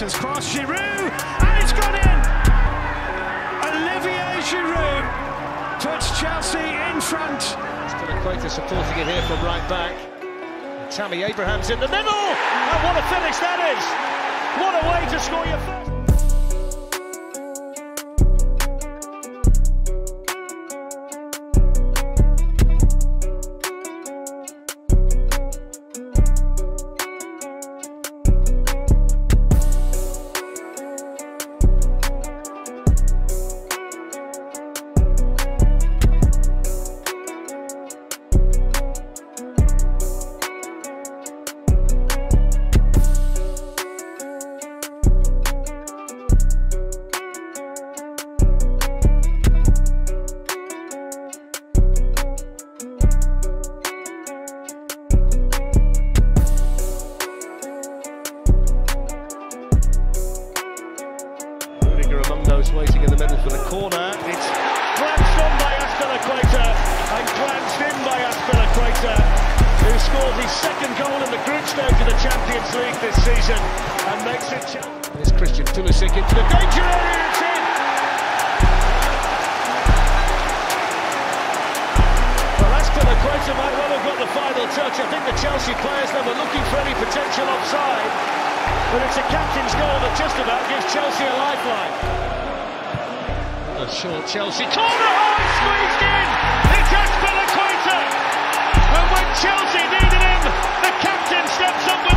Distance cross, Giroud, and it's gone in! Olivier Giroud puts Chelsea in front. Azpilicueta supporting it here from right back. Tammy Abraham's in the middle! And what a finish that is! What a way to score your first! Corner. It's glanced on by Azpilicueta and glanced in by Azpilicueta, who scores his second goal in the group stage of the Champions League this season and makes it. Here's Christian Pulisic into the danger area. It's in. Well, Azpilicueta might well have got the final touch. I think the Chelsea players now were looking for any potential offside. But it's a captain's goal that just about gives Chelsea a lifeline. A short Chelsea corner, oh, squeezed in! It's Azpilicueta! And when Chelsea needed him, the captain